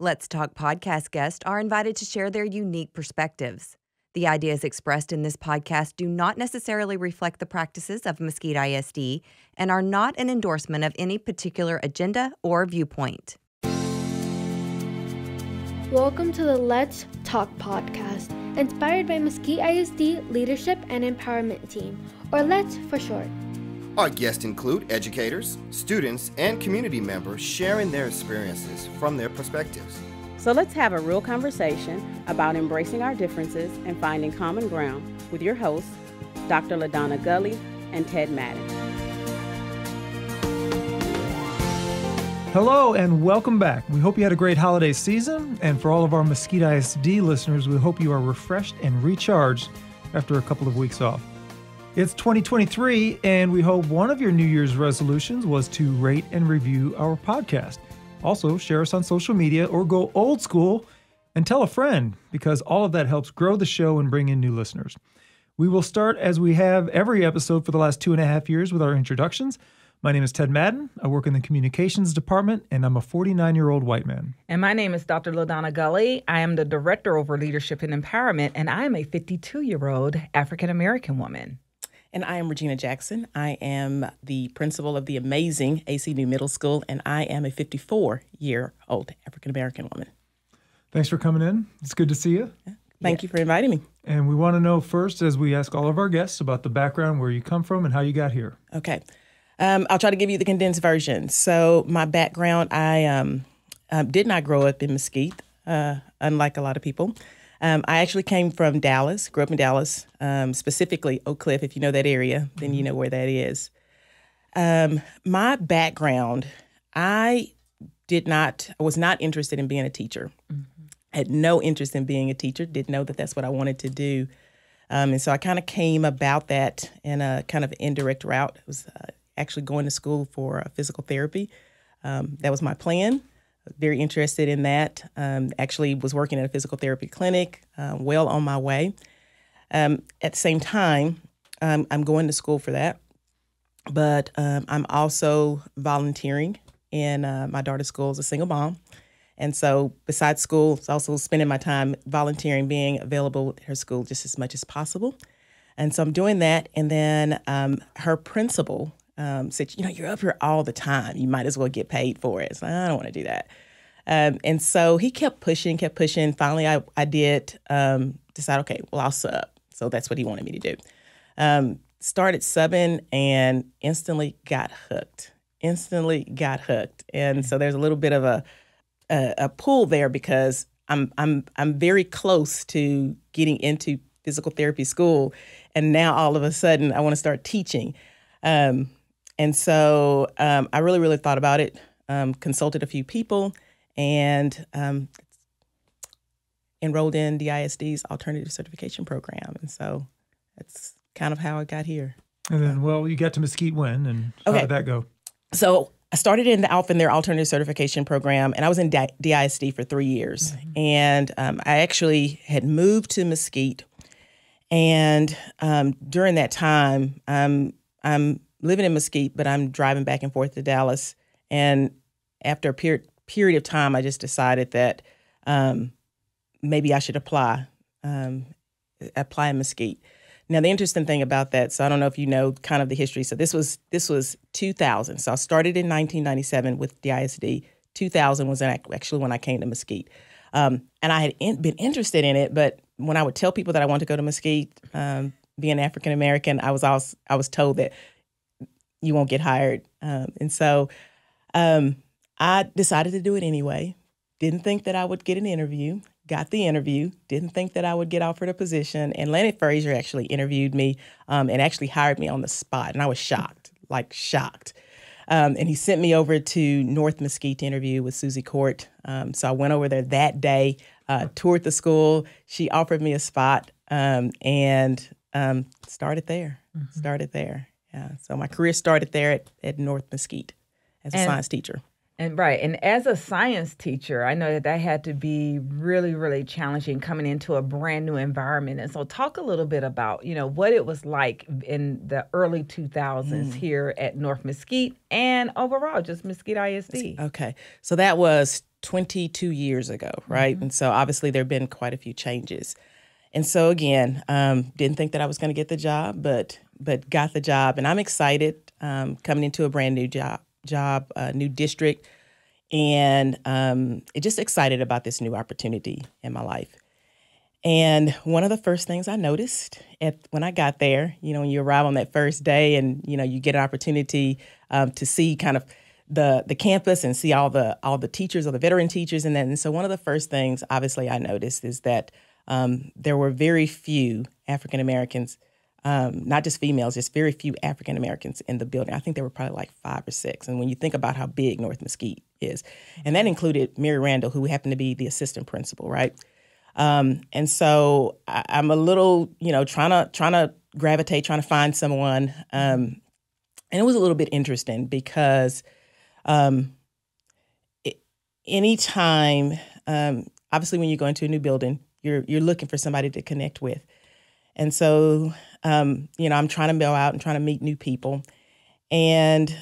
Let's Talk podcast guests are invited to share their unique perspectives. The ideas expressed in this podcast do not necessarily reflect the practices of Mesquite ISD and are not an endorsement of any particular agenda or viewpoint. Welcome to the Let's Talk podcast, inspired by Mesquite ISD Leadership and Empowerment Team, or LETS for short. Our guests include educators, students, and community members sharing their experiences from their perspectives. So let's have a real conversation about embracing our differences and finding common ground with your hosts, Dr. LaDonna Gully and Ted Madden. Hello and welcome back. We hope you had a great holiday season. And for all of our Mesquite ISD listeners, we hope you are refreshed and recharged after a couple of weeks off. It's 2023, and we hope one of your New Year's resolutions was to rate and review our podcast. Also, share us on social media or go old school and tell a friend because all of that helps grow the show and bring in new listeners. We will start as we have every episode for the last two and a half years with our introductions. My name is Ted Madden. I work in the communications department, and I'm a 49 year old white man. And my name is Dr. LaDonna Gully. I am the director over leadership and empowerment, and I am a 52 year old African American woman. And I am Regina Jackson. I am the principal of the amazing AC New Middle School, and I am a 54 year old African American woman. Thanks for coming in. It's good to see you. Thank yeah. you for inviting me. And we want to know first, as we ask all of our guests, about the background, where you come from, and how you got here. Okay. Um, I'll try to give you the condensed version. So, my background I um, um, did not grow up in Mesquite, uh, unlike a lot of people. Um, I actually came from Dallas, grew up in Dallas, um, specifically Oak Cliff. If you know that area, then you know where that is. Um, my background, I did not, I was not interested in being a teacher. Mm-hmm. Had no interest in being a teacher. Didn't know that that's what I wanted to do. Um, and so I kind of came about that in a kind of indirect route. I was uh, actually going to school for uh, physical therapy. Um, that was my plan very interested in that. Um, actually, was working at a physical therapy clinic, uh, well on my way. Um, at the same time, um, I'm going to school for that, but um, I'm also volunteering in uh, my daughter's school as a single mom. And so, besides school, it's also spending my time volunteering, being available at her school just as much as possible. And so, I'm doing that. And then um, her principal um, said, you know, you're up here all the time. You might as well get paid for it. So I don't want to do that. Um, and so he kept pushing, kept pushing. Finally, I, I did um, decide, okay, well, I'll sub. So that's what he wanted me to do. Um, started subbing and instantly got hooked. Instantly got hooked. And so there's a little bit of a, a, a pull there because I'm I'm I'm very close to getting into physical therapy school, and now all of a sudden I want to start teaching. Um, and so um, I really, really thought about it, um, consulted a few people, and um, enrolled in the ISD's alternative certification program. And so that's kind of how I got here. And then, well, you got to Mesquite when, and how did that go? So I started in the Alpha their alternative certification program, and I was in DISD for three years. Mm-hmm. And um, I actually had moved to Mesquite, and um, during that time, um, I'm living in Mesquite, but I'm driving back and forth to Dallas. And after a period period of time, I just decided that um, maybe I should apply um, apply in Mesquite. Now the interesting thing about that, so I don't know if you know kind of the history. So this was this was 2000. So I started in 1997 with the ISD. 2000 was actually when I came to Mesquite, um, and I had in, been interested in it. But when I would tell people that I wanted to go to Mesquite, um, being African American, I was also I was told that you won't get hired. Um, and so um, I decided to do it anyway. Didn't think that I would get an interview. Got the interview. Didn't think that I would get offered a position. And Lenny Frazier actually interviewed me um, and actually hired me on the spot. And I was shocked, like shocked. Um, and he sent me over to North Mesquite to interview with Susie Court. Um, so I went over there that day, uh, toured the school. She offered me a spot um, and um, started there. Mm-hmm. Started there. Yeah. So my career started there at, at North Mesquite as a and, science teacher. And right, and as a science teacher, I know that that had to be really, really challenging coming into a brand new environment. And so, talk a little bit about you know what it was like in the early 2000s mm. here at North Mesquite and overall just Mesquite ISD. Okay, so that was 22 years ago, right? Mm-hmm. And so obviously there have been quite a few changes. And so again, um, didn't think that I was going to get the job, but but got the job, and I'm excited um, coming into a brand new job job, uh, new district, and um, just excited about this new opportunity in my life. And one of the first things I noticed at, when I got there, you know, when you arrive on that first day and, you know, you get an opportunity um, to see kind of the the campus and see all the all the teachers, all the veteran teachers. And then, so one of the first things, obviously, I noticed is that um, there were very few African Americans um, not just females, just very few African Americans in the building. I think there were probably like five or six. And when you think about how big North Mesquite is, and that included Mary Randall, who happened to be the assistant principal, right? Um, and so I, am a little, you know, trying to trying to gravitate, trying to find someone. Um, and it was a little bit interesting because um, it, anytime, um, obviously, when you go into a new building, you're you're looking for somebody to connect with. And so um, you know, I'm trying to go out and trying to meet new people, and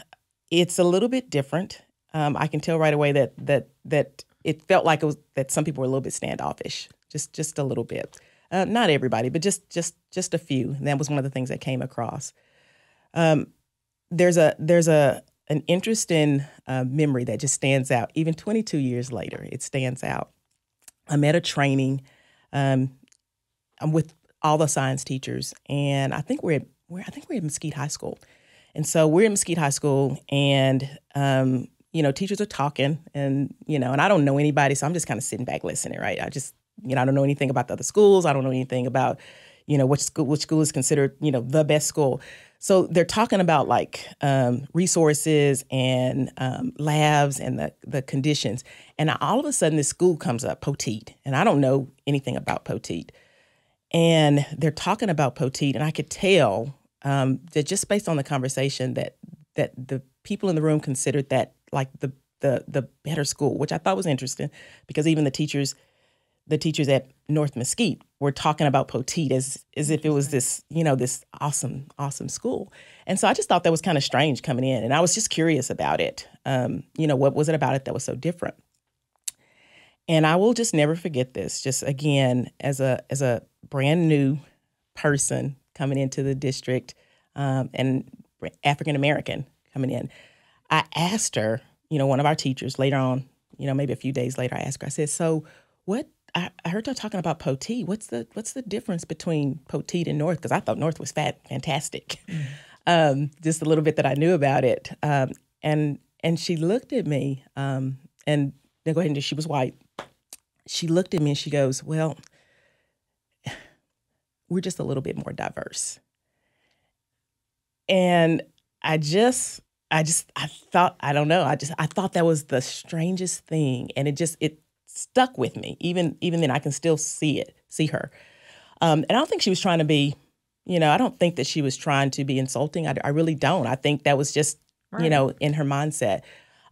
it's a little bit different. Um, I can tell right away that that that it felt like it was that some people were a little bit standoffish, just just a little bit. Uh, not everybody, but just just just a few. And that was one of the things that came across. Um, there's a there's a an interesting uh, memory that just stands out. Even 22 years later, it stands out. I'm at a training. Um, I'm with all the science teachers, and I think we're at we're, I think we're at Mesquite High School, and so we're in Mesquite High School, and um, you know, teachers are talking, and you know, and I don't know anybody, so I'm just kind of sitting back listening, right? I just you know, I don't know anything about the other schools. I don't know anything about you know which school which school is considered you know the best school. So they're talking about like um, resources and um, labs and the the conditions, and all of a sudden this school comes up, Poteet, and I don't know anything about Poteet. And they're talking about Poteet, and I could tell um, that just based on the conversation that that the people in the room considered that like the the the better school, which I thought was interesting because even the teachers the teachers at North Mesquite were talking about Poteet as as if it was this you know this awesome awesome school, and so I just thought that was kind of strange coming in, and I was just curious about it. Um, you know, what was it about it that was so different? And I will just never forget this. Just again, as a as a brand new person coming into the district um, and African American coming in, I asked her, you know, one of our teachers later on, you know, maybe a few days later, I asked her, I said, so what? I, I heard her talking about Poteet. What's the what's the difference between Poteet and North? Because I thought North was fat, fantastic. Mm. Um, just a little bit that I knew about it, um, and and she looked at me, um, and then go ahead and she was white. She looked at me and she goes, well we're just a little bit more diverse. And I just, I just, I thought, I don't know, I just, I thought that was the strangest thing. And it just, it stuck with me. Even, even then, I can still see it, see her. Um, and I don't think she was trying to be, you know, I don't think that she was trying to be insulting. I, I really don't. I think that was just, right. you know, in her mindset.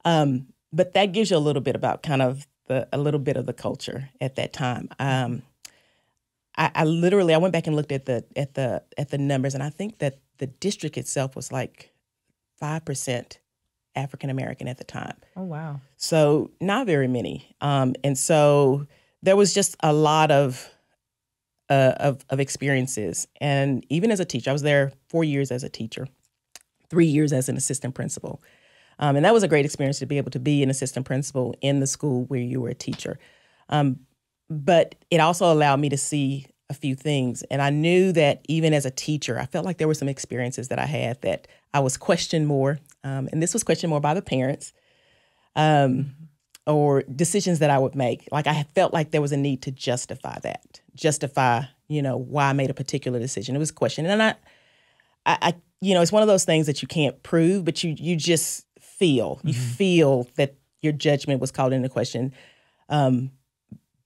Um, but that gives you a little bit about kind of the, a little bit of the culture at that time. Um, I, I literally I went back and looked at the at the at the numbers, and I think that the district itself was like five percent African American at the time. Oh wow! So not very many, um, and so there was just a lot of uh, of of experiences. And even as a teacher, I was there four years as a teacher, three years as an assistant principal, um, and that was a great experience to be able to be an assistant principal in the school where you were a teacher. Um, but it also allowed me to see a few things. And I knew that even as a teacher, I felt like there were some experiences that I had that I was questioned more. Um, and this was questioned more by the parents um, or decisions that I would make. Like I felt like there was a need to justify that, justify, you know, why I made a particular decision. It was questioned. And I, I, I you know, it's one of those things that you can't prove, but you you just feel, mm-hmm. you feel that your judgment was called into question. Um,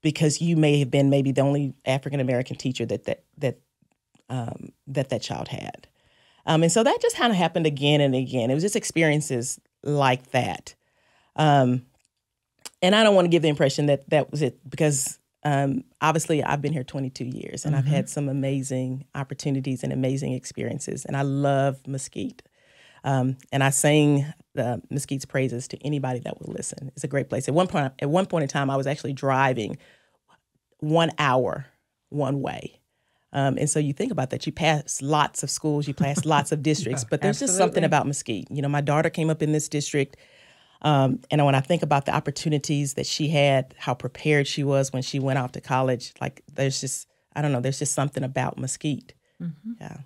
because you may have been maybe the only African American teacher that that that um, that that child had. Um, and so that just kind of happened again and again. It was just experiences like that. Um, and I don't want to give the impression that that was it because um, obviously I've been here 22 years and I've had some amazing opportunities and amazing experiences, and I love Mesquite. Um, and I sing the Mesquite's praises to anybody that will listen. It's a great place. At one point, at one point in time, I was actually driving one hour one way. Um, and so you think about that. You pass lots of schools, you pass lots of districts, but there's just something about Mesquite. You know, my daughter came up in this district. Um, and when I think about the opportunities that she had, how prepared she was when she went off to college, like there's just, I don't know, there's just something about Mesquite. Yeah.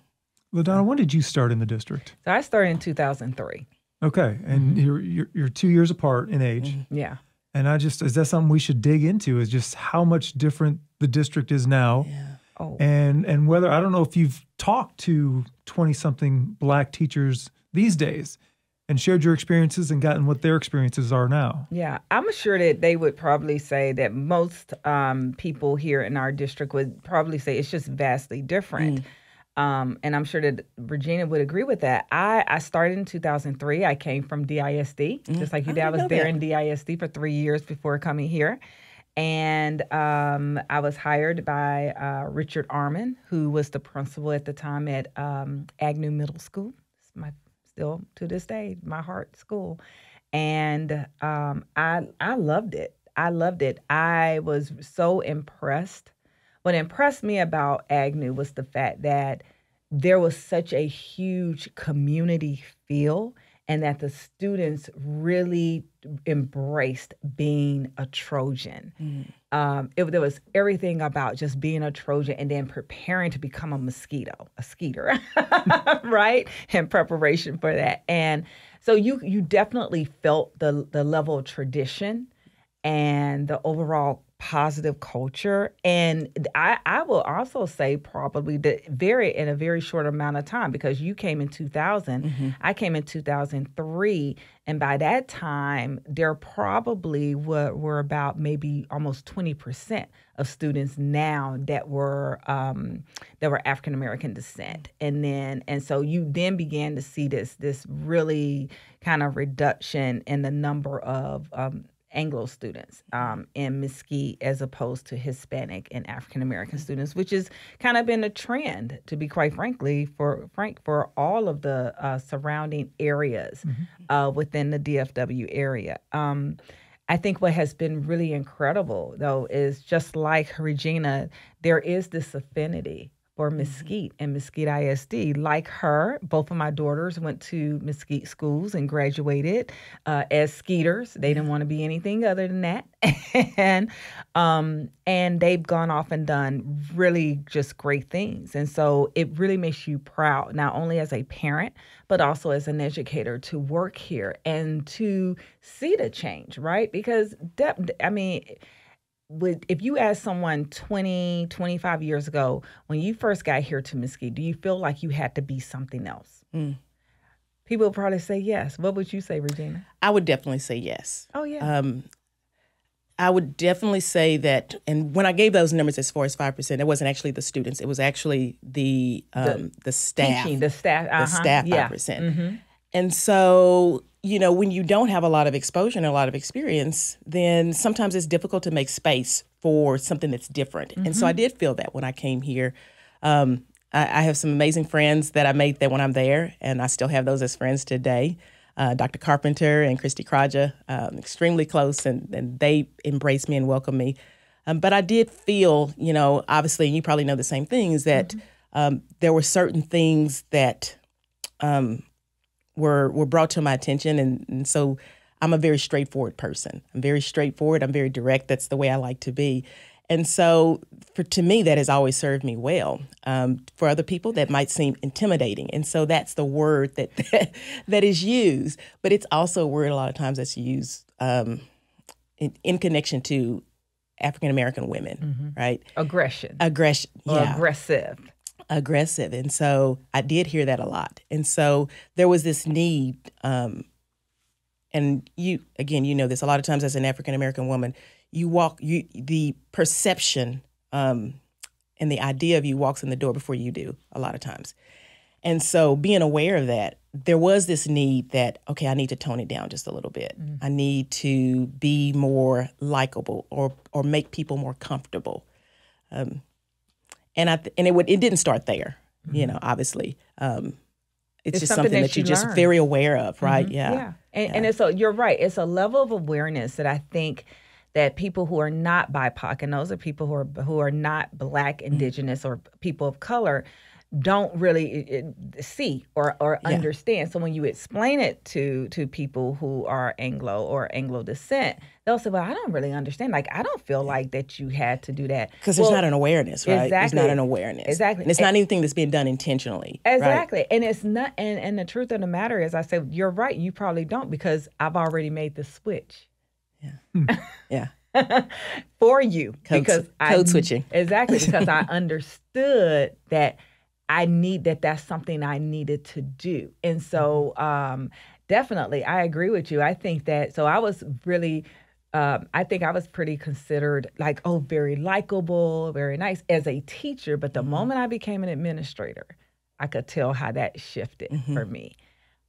LaDonna, when did you start in the district? So I started in 2003. Okay, and mm-hmm. you're, you're you're two years apart in age, mm-hmm. Yeah. and I just is that something we should dig into? Is just how much different the district is now, Oh. and and whether I don't know if you've talked to twenty something black teachers these days, and shared your experiences and gotten what their experiences are now. Yeah, I'm sure that they would probably say that most um, people here in our district would probably say it's just vastly different. Mm. Um, and I'm sure that Regina would agree with that. I, I started in 2003. I came from DISD, just like you I did. I didn't was there that. in DISD for three years before coming here. And um, I was hired by uh, Richard Arman, who was the principal at the time at um, Agnew Middle School. It's my still to this day my heart school, and um, I I loved it. I loved it. I was so impressed. What impressed me about Agnew was the fact that there was such a huge community feel and that the students really embraced being a Trojan. Um, it, there was everything about just being a Trojan and then preparing to become a mosquito, a skeeter, right? In preparation for that. And so you you definitely felt the the level of tradition and the overall positive culture. And I, I will also say probably that very in a very short amount of time because you came in 2000, I came in 2003, and by that time there probably were, were about maybe almost 20 percent of students now that were um, that were African American descent, and then and so you then began to see this this really kind of reduction in the number of um, Anglo students um, in Mesquite as opposed to Hispanic and African American students, which has kind of been a trend, to be quite frankly, for frank for all of the uh, surrounding areas uh, within the DFW area. Um, I think what has been really incredible, though, is just like Regina, there is this affinity for Mesquite and Mesquite ISD. Like her, both of my daughters went to Mesquite schools and graduated uh, as skeeters. They didn't want to be anything other than that, and um, and they've gone off and done really just great things. And so it really makes you proud, not only as a parent but also as an educator, to work here and to see the change, right? Because de- I mean would if you ask someone 20 25 years ago when you first got here to mesquite do you feel like you had to be something else Mm. people would probably say yes what would you say regina I would definitely say yes. oh yeah Um, I would definitely say that, and when I gave those numbers as far as five percent, it wasn't actually the students; it was actually the um, the, staff, Teaching, the staff the uh-huh, staff yeah. five percent. Mhm. And so, you know, when you don't have a lot of exposure and a lot of experience, then sometimes it's difficult to make space for something that's different. And so I did feel that when I came here. Um, I, I have some amazing friends that I made that when I'm there, and I still have those as friends today. Uh, Dr. Carpenter and Christy Kraja, um, extremely close, and, and they embraced me and welcomed me. Um, but I did feel, you know, obviously, and you probably know the same things, that um, there were certain things that um, were were brought to my attention and, and so I'm a very straightforward person. I'm very straightforward, I'm very direct. That's the way I like to be. And so for to me that has always served me well. Um, for other people that might seem intimidating. And so that's the word that that is used, but it's also a word a lot of times that's used um, in, in connection to African American women, right? aggression Aggression. Yeah aggressive aggressive. And so I did hear that a lot. And so there was this need, um, and you again, you know this a lot of times as an African American woman, you walk you the perception um, and the idea of you walks in the door before you do a lot of times. And so being aware of that there was this need that okay, I need to tone it down just a little bit. I need to be more likable or or make people more comfortable. Um, and I th- and it would it didn't start there, you know. Obviously, um, it's, It's just something something, that that, you you're just very aware of, right? Yeah. Yeah. And, and it's a, you're right. It's a level of awareness that I think that people who are not BIPOC, and those are people who are who are not Black, Mm-hmm. Indigenous, or people of color, don't really see or or Yeah. understand. So when you explain it to to people who are Anglo or Anglo descent, they'll say, "Well, I don't really understand. Like, I don't feel like that you had to do that Because there's not an awareness, right? There's not an awareness. Exactly. And it's not anything that's being done intentionally. right? Exactly. And it's not and, and the truth of the matter is I said, you're right, you probably don't because I've already made the switch Yeah. Hmm. Yeah. for you. Code because sw- I code switching. Exactly. Because I understood that I need that that's something I needed to do. And so um definitely I agree with you. I think that so I was really um, I think I was pretty considered like, oh, very likable, very nice as a teacher. But the Mm-hmm. moment I became an administrator, I could tell how that shifted Mm-hmm. for me.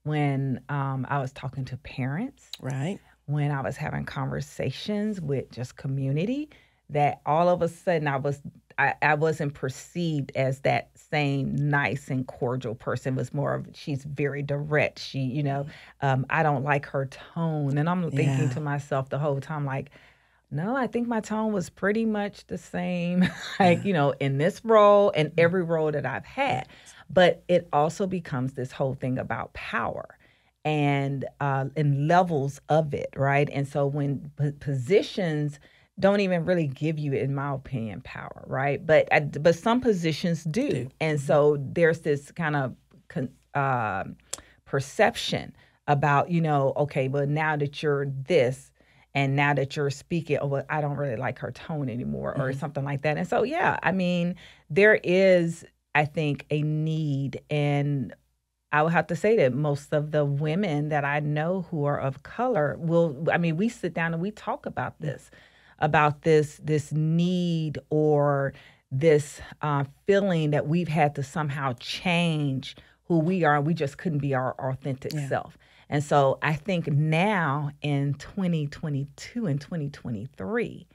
When um, I was talking to parents, Right. when I was having conversations with just community, that all of a sudden I was I, I wasn't perceived as that same nice and cordial person. It was more of she's very direct. She, you know, um, I don't like her tone, and I'm thinking Yeah. to myself the whole time like. No, I think my tone was pretty much the same, like, you know, in this role and every role that I've had. But it also becomes this whole thing about power and uh, and levels of it, right? And so when p- positions don't even really give you, in my opinion, power, right? But uh, but some positions do, and so there's this kind of um perception about you know, okay, but now that you're this. And now that you're speaking, oh, well, I don't really like her tone anymore, or something like that. And so, yeah, I mean, there is, I think, a need, and I would have to say that most of the women that I know who are of color will I mean we sit down and we talk about this about this this need or this uh, feeling that we've had to somehow change who we are. We just couldn't be our authentic self. And so I think now in 2022 and 2023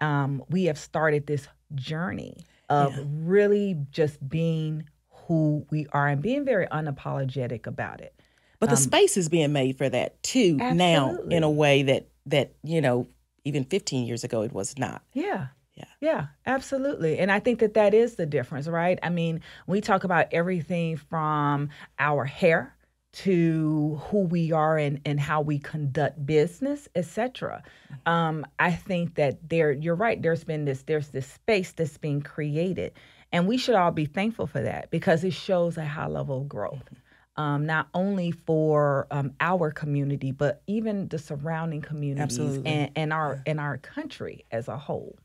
um, we have started this journey of really just being who we are and being very unapologetic about it. But the space is being made for that too now Um, in a way that that, you know, even 15 years ago it was not. Yeah. Yeah. Yeah, absolutely. And I think that that is the difference, right? I mean, we talk about everything from our hair to who we are and, and how we conduct business, etc. Um, I think that there, you're right. There's been this, there's this space that's being created, and we should all be thankful for that because it shows a high level of growth. Um, not only for um, our community, but even the surrounding communities Absolutely. and, and our and our country as a whole.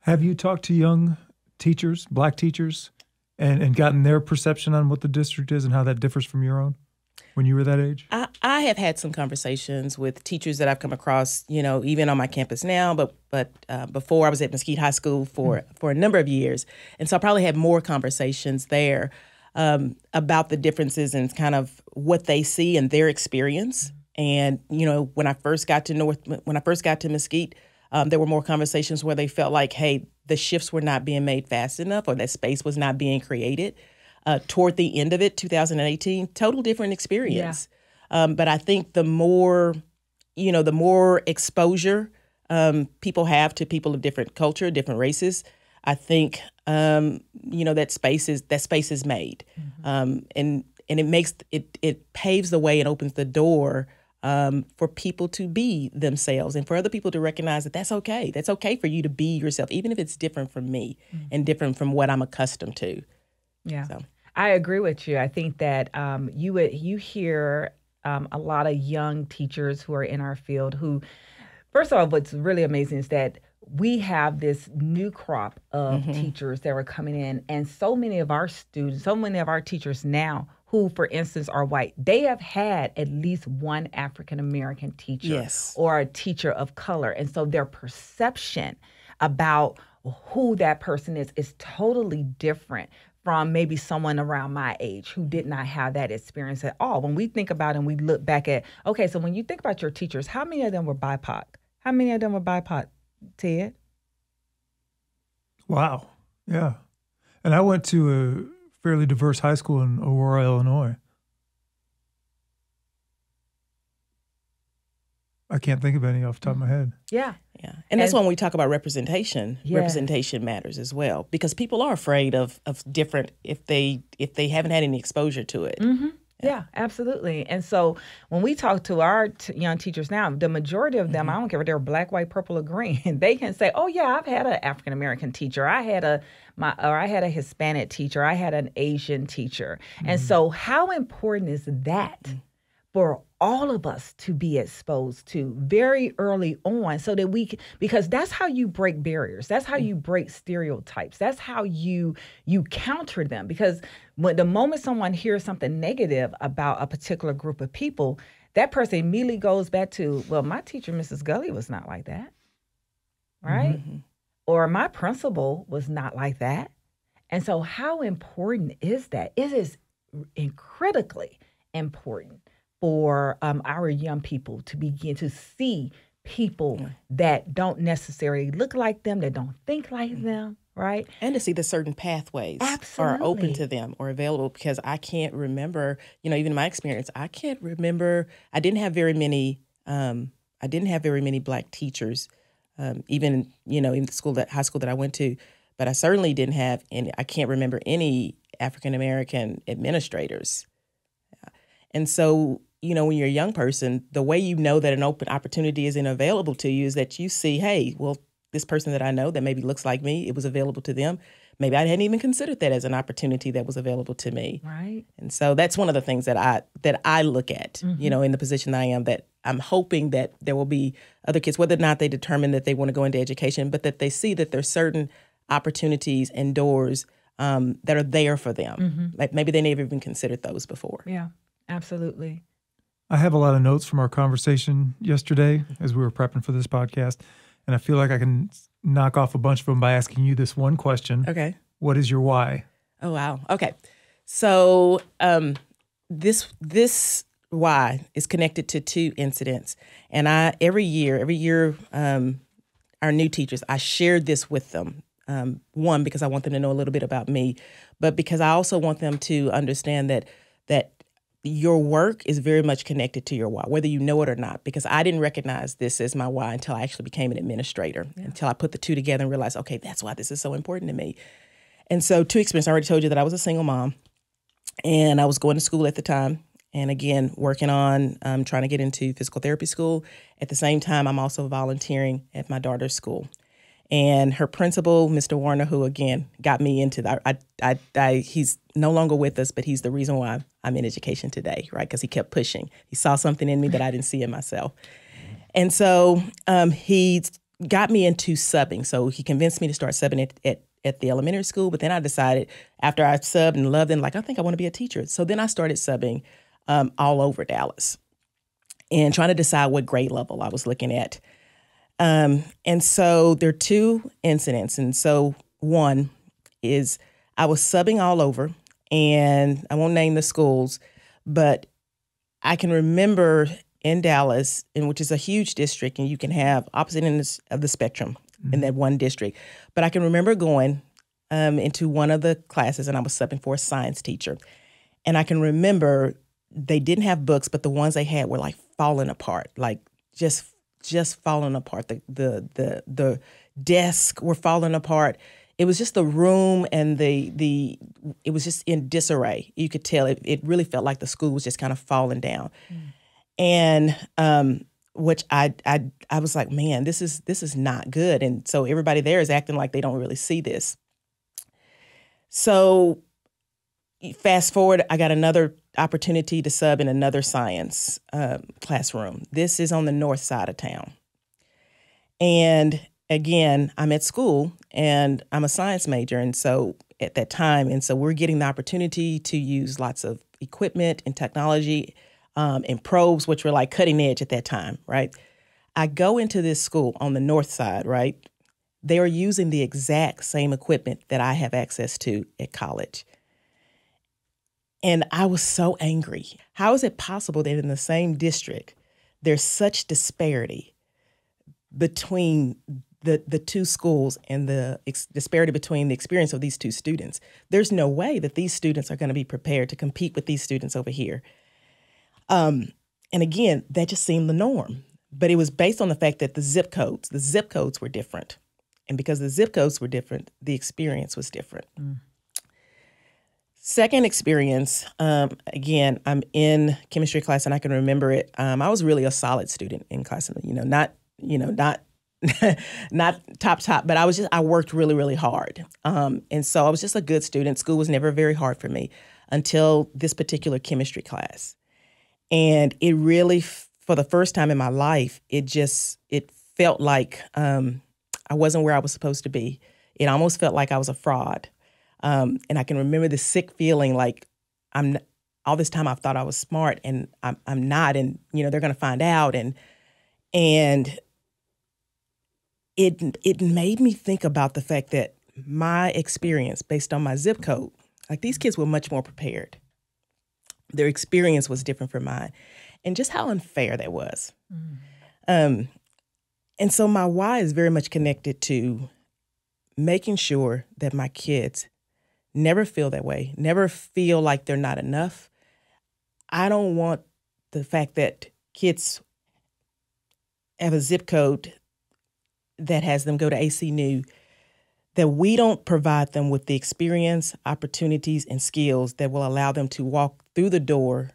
Have you talked to young teachers, black teachers, and, and gotten their perception on what the district is and how that differs from your own when you were that age? I, I have had some conversations with teachers that I've come across, you know, even on my campus now, but but uh, before I was at Mesquite High School for for a number of years, and so I probably had more conversations there um, about the differences and kind of what they see and their experience. And you know, when I first got to North, when I first got to Mesquite, um, there were more conversations where they felt like, hey, the shifts were not being made fast enough, or that space was not being created. Uh, toward the end of it, 2018, total different experience. Um, but I think the more, you know, the more exposure um, people have to people of different culture, different races, I think, um, you know, that space is that space is made, um, and and it makes it it paves the way and opens the door um, for people to be themselves and for other people to recognize that that's okay. That's okay for you to be yourself, even if it's different from me and different from what I'm accustomed to. Yeah, So. I agree with you. I think that um, you would you hear um, a lot of young teachers who are in our field who, first of all, what's really amazing is that we have this new crop of mm-hmm. teachers that are coming in, and so many of our students, so many of our teachers now. Who, for instance, are white? They have had at least one African American teacher Yes. or a teacher of color. And so their perception about who that person is is totally different from maybe someone around my age who did not have that experience at all. When we think about and we look back at, okay, so when you think about your teachers, how many of them were BIPOC? How many of them were BIPOC, Ted? Wow. Yeah. And I went to a fairly diverse high school in Aurora, Illinois. I can't think of any off the top of my head. Yeah. Yeah. And that's And- when we talk about representation. Yes. Representation matters as well because people are afraid of of different if they if they haven't had any exposure to it. Mm-hmm. Yeah, absolutely. And so when we talk to our t- young teachers now, the majority of them, I mm-hmm. don't care if they're black, white, purple, or green, they can say, "Oh yeah, I've had an African American teacher. I had a my or I had a Hispanic teacher. I had an Asian teacher." And mm-hmm. so how important is that mm. For all of us to be exposed to very early on so that we can, because that's how you break barriers. That's how mm. you break stereotypes. That's how you you counter them. Because when the moment someone hears something negative about a particular group of people that person immediately goes back to well my teacher mrs gully was not like that. Right? Mm-hmm. Or my principal was not like that. And so how important is that? It is in critically important for um, our young people to begin to see people that don't necessarily look like them, that don't think like them, right? and to see that certain pathways are open to them or available because I can't remember, you know, even in my experience, I can't remember I didn't have very many um, I didn't have very many black teachers, um, even, you know, in the school that high school that I went to, but I certainly didn't have any I can't remember any African American administrators. And so, you know, when you're a young person, the way you know that an open opportunity isn't available to you is that you see, hey, well, this person that I know that maybe looks like me, it was available to them. Maybe I hadn't even considered that as an opportunity that was available to me. Right. And so that's one of the things that I that I look at, you know, in the position that I am that I'm hoping that there will be other kids, whether or not they determine that they want to go into education, but that they see that there's certain opportunities and doors um, that are there for them. Like maybe they never even considered those before. Yeah, absolutely. I have a lot of notes from our conversation yesterday as we were prepping for this podcast, and I feel like I can knock off a bunch of them by asking you this one question: Okay. What is your why? Oh wow. Okay. So um this this why is connected to two incidents. And I every year, every year um our new teachers, I share this with them. Um, one, because I want them to know a little bit about me, but because I also want them to understand that that your work is very much connected to your why, whether you know it or not. Because I didn't recognize this as my why until I actually became an administrator, until I put the two together and realized, okay, that's why this is so important to me. And so, two experiences. I already told you that I was a single mom, and I was going to school at the time, and again working on um, trying to get into physical therapy school. At the same time, I'm also volunteering at my daughter's school, and her principal, Mr. Warner, who again got me into that. I, I, I, he's no longer with us, but he's the reason why I'm in education today, right? Because he kept pushing. He saw something in me that I didn't see in myself. And so um, he got me into subbing. So he convinced me to start subbing at, at, at the elementary school. But then I decided after I subbed and loved and like, I think I want to be a teacher. So then I started subbing um, all over Dallas and trying to decide what grade level I was looking at. Um, and so there are two incidents. And so one is I was subbing all over, and I won't name the schools, but I can remember in Dallas, in which is a huge district, and you can have opposite ends of the spectrum in that one district. But I can remember going um, into one of the classes, and I was subbing for a science teacher, and I can remember they didn't have books, but the ones they had were like falling apart, like just just falling apart. The the the the desk were falling apart. It was just the room and the the it was just in disarray. You could tell it, it really felt like the school was just kind of falling down. And um which I I I was like, man, this is this is not good. And so everybody there is acting like they don't really see this. So fast forward, I got another opportunity to sub in another science um, classroom. This is on the north side of town. And again, I'm at school and I'm a science major. And so at that time, and so we're getting the opportunity to use lots of equipment and technology um, and probes, which were like cutting edge at that time, right? I go into this school on the north side, right? they are using the exact same equipment that I have access to at college. And I was so angry. How is it possible that in the same district, there's such disparity between the, the two schools and the disparity between the experience of these two students? There's no way that these students are going to be prepared to compete with these students over here. Um, and again, that just seemed the norm. But it was based on the fact that the zip codes, the zip codes were different. And because the zip codes were different, the experience was different. Mm. Second experience, um, again, I'm in chemistry class and I can remember it. Um, I was really a solid student in class, you know, not, you know, not not top top, but I was just I worked really really hard, um, and so I was just a good student. School was never very hard for me until this particular chemistry class, and it really, for the first time in my life, it just it felt like um, I wasn't where I was supposed to be. It almost felt like I was a fraud. Um, and I can remember the sick feeling like I'm all this time I've thought I was smart and I'm I'm not, and you know they're going to find out, and and it it made me think about the fact that my experience based on my zip code, like these kids were much more prepared. Their experience was different from mine, and just how unfair that was. Mm. Um, and so my why is very much connected to making sure that my kids never feel that way, never feel like they're not enough. I don't want the fact that kids have a zip code that has them go to AC New that we don't provide them with the experience, opportunities, and skills that will allow them to walk through the door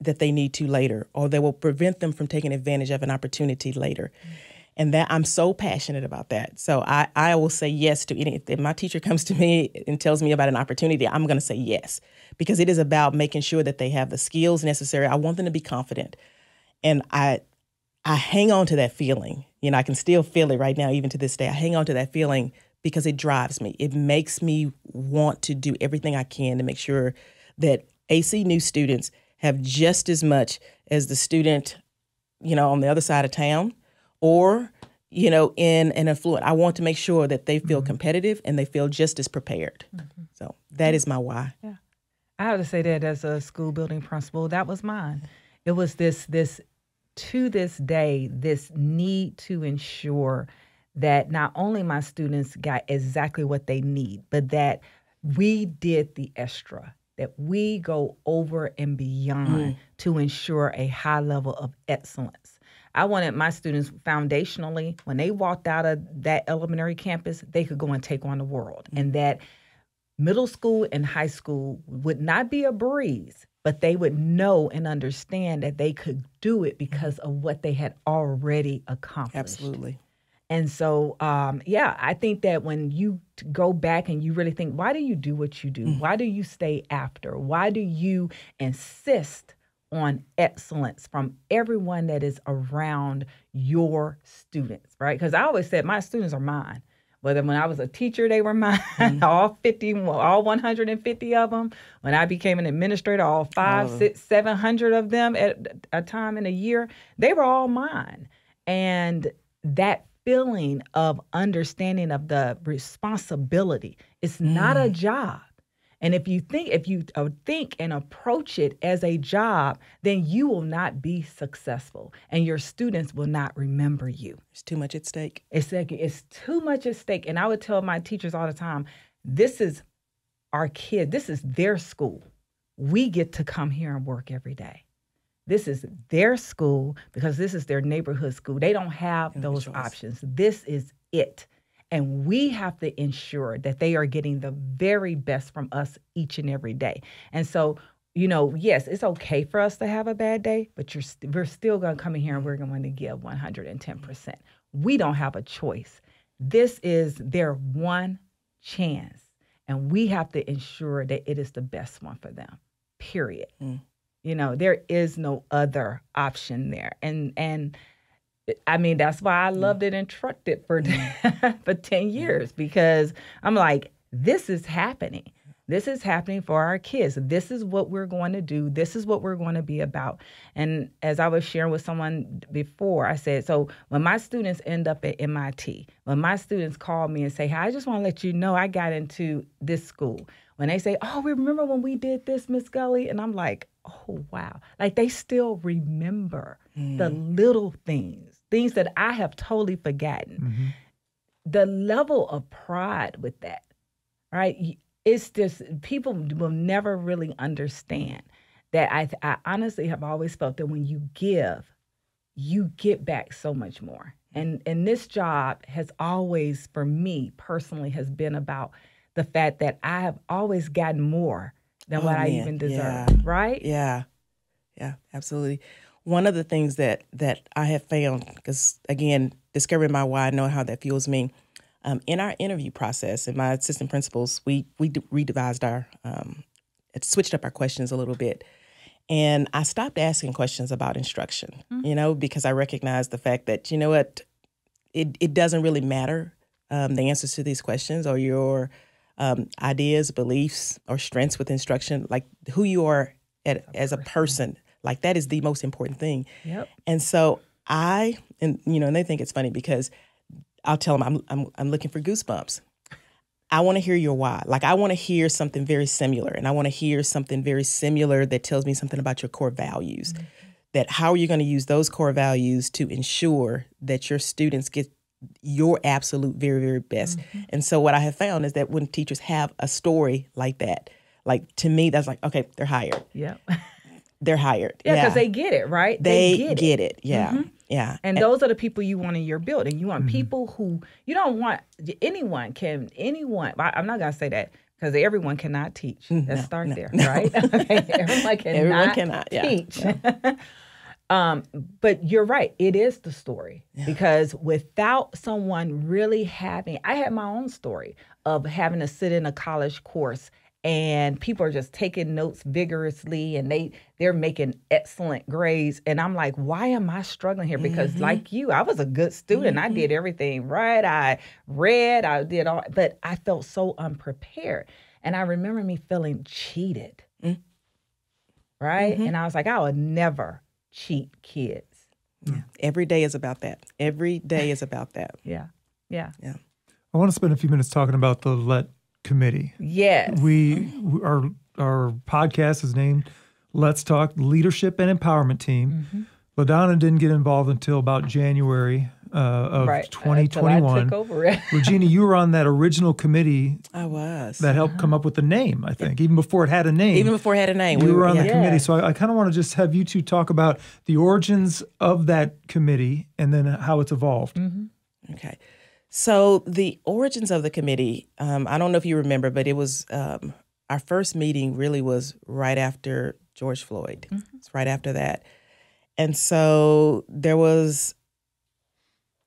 that they need to later, or that will prevent them from taking advantage of an opportunity later. Mm-hmm and that I'm so passionate about that. So I, I will say yes to any. If my teacher comes to me and tells me about an opportunity, I'm going to say yes because it is about making sure that they have the skills necessary. I want them to be confident, and I I hang on to that feeling. You know, I can still feel it right now, even to this day. I hang on to that feeling because it drives me. It makes me want to do everything I can to make sure that AC new students have just as much as the student, you know, on the other side of town or you know in an affluent i want to make sure that they feel mm-hmm. competitive and they feel just as prepared mm-hmm. so that is my why yeah i have to say that as a school building principal that was mine it was this this to this day this need to ensure that not only my students got exactly what they need but that we did the extra that we go over and beyond mm. to ensure a high level of excellence I wanted my students foundationally, when they walked out of that elementary campus, they could go and take on the world. Mm-hmm. And that middle school and high school would not be a breeze, but they would know and understand that they could do it because of what they had already accomplished. Absolutely. And so, um, yeah, I think that when you go back and you really think, why do you do what you do? Mm-hmm. Why do you stay after? Why do you insist on excellence from everyone that is around your students, right? Because I always said my students are mine. Whether when I was a teacher, they were mine, mm-hmm. all 50, all 150 of them. When I became an administrator, all five, oh. six, 700 of them at a time in a year, they were all mine. And that feeling of understanding of the responsibility, it's mm. not a mm. job. And if you think if you uh, think and approach it as a job, then you will not be successful, and your students will not remember you. It's too much at stake. It's like it's too much at stake. And I would tell my teachers all the time, this is our kid. This is their school. We get to come here and work every day. This is their school because this is their neighborhood school. They don't have those options. This is it. And we have to ensure that they are getting the very best from us each and every day. And so, you know, yes, it's okay for us to have a bad day, but you're st- we're still going to come in here and we're going to give 110%. We don't have a choice. This is their one chance, and we have to ensure that it is the best one for them. Period. Mm. You know, there is no other option there. And and I mean, that's why I loved it and trucked it for for 10 years because I'm like, this is happening. This is happening for our kids. This is what we're going to do. This is what we're going to be about. And as I was sharing with someone before, I said, so when my students end up at MIT, when my students call me and say, hey, I just want to let you know I got into this school. When they say, oh, remember when we did this, Miss Gully? And I'm like, oh, wow. Like they still remember mm. the little things, things that I have totally forgotten. Mm-hmm. The level of pride with that, right? it's just people will never really understand that I, I honestly have always felt that when you give, you get back so much more. And and this job has always, for me personally, has been about the fact that I have always gotten more than oh, what man. I even deserve. Yeah. Right? Yeah. Yeah, absolutely. One of the things that that I have found, because again, discovering my why, knowing how that fuels me, um, in our interview process, and my assistant principals, we we redevised our, um, switched up our questions a little bit, and I stopped asking questions about instruction. Mm-hmm. You know, because I recognized the fact that you know what, it it doesn't really matter um, the answers to these questions or your um, ideas, beliefs, or strengths with instruction, like who you are at, as a person. Like that is the most important thing. Yep. And so I, and you know, and they think it's funny because I'll tell them I'm I'm, I'm looking for goosebumps. I want to hear your why. Like I want to hear something very similar, and I want to hear something very similar that tells me something about your core values. Mm-hmm. That how are you going to use those core values to ensure that your students get your absolute very very best. Mm-hmm. And so what I have found is that when teachers have a story like that, like to me that's like okay, they're hired. Yeah. they're hired. Yeah, because yeah. they get it, right? They, they get, get, it. it. Yeah. Mm-hmm. Yeah. And, and, those are the people you want in your building. You want mm-hmm. people who you don't want anyone can anyone I, am not gonna say that because everyone cannot teach. Mm, Let's no, start no, there, no. right? everyone cannot, everyone cannot yeah, teach. um, but you're right. It is the story yeah. because without someone really having, I had my own story of having to sit in a college course and people are just taking notes vigorously and they they're making excellent grades. And i'm like why am i struggling here? Because mm-hmm. like you i was a good student. Mm-hmm. i did everything right. I read. I did all but i felt so unprepared. And i remember me feeling cheated. Mm-hmm. right? And i was like i would never cheat kids. Yeah. every day is about that. Every day is about that. Yeah. Yeah. Yeah. I want to spend a few minutes talking about the let committee. Yes. We our our podcast is named Let's Talk Leadership and Empowerment Team. Mm-hmm. LaDonna didn't get involved until about January uh, of right. 2021. Regina, you were on that original committee. I was. That helped come up with the name, I think, even before it had a name. Even before it had a name. You we were on yeah. the committee. So I, I kind of want to just have you two talk about the origins of that committee and then how it's evolved. Mm-hmm. Okay. So the origins of the committee, um, I don't know if you remember, but it was um, our first meeting. Really was right after George Floyd. Mm-hmm. It's right after that, and so there was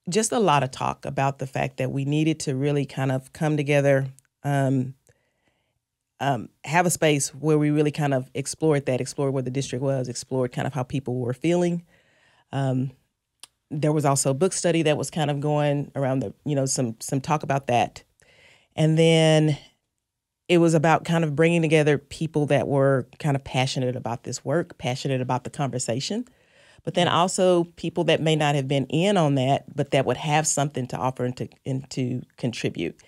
just a lot of talk about the fact that we needed to really kind of come together, um, um, have a space where we really kind of explored that, explored where the district was, explored kind of how people were feeling. Um, there was also a book study that was kind of going around the you know some some talk about that. And then it was about kind of bringing together people that were kind of passionate about this work passionate about the conversation. But then also people that may not have been in on that but that would have something to offer and to, and to contribute.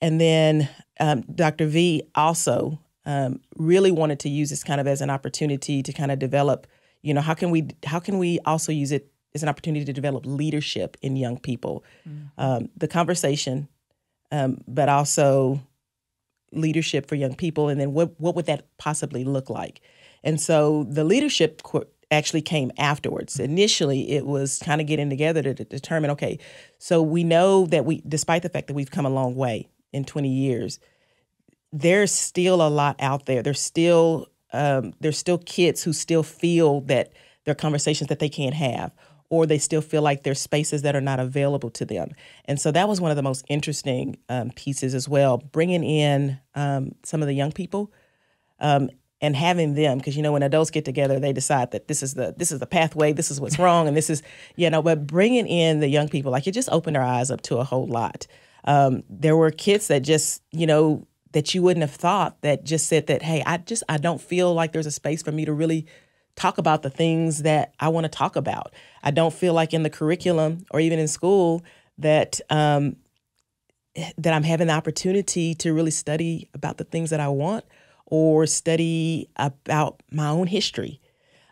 And then um, dr v also um, really wanted to use this kind of as an opportunity to kind of develop you know how can we how can we also use it is an opportunity to develop leadership in young people. Mm-hmm. Um, the conversation, um, but also leadership for young people, and then what what would that possibly look like? And so the leadership actually came afterwards. Initially, it was kind of getting together to, to determine, okay, so we know that we, despite the fact that we've come a long way in 20 years, there's still a lot out there. There's still um, there's still kids who still feel that there are conversations that they can't have or they still feel like there's spaces that are not available to them. And so that was one of the most interesting um, pieces as well, bringing in um, some of the young people um, and having them, because you know when adults get together, they decide that this is the this is the pathway, this is what's wrong, and this is you know. But bringing in the young people, like it just opened our eyes up to a whole lot. Um, there were kids that just you know that you wouldn't have thought that just said that, hey, I just I don't feel like there's a space for me to really talk about the things that I want to talk about. I don't feel like in the curriculum or even in school that um, that I'm having the opportunity to really study about the things that I want or study about my own history.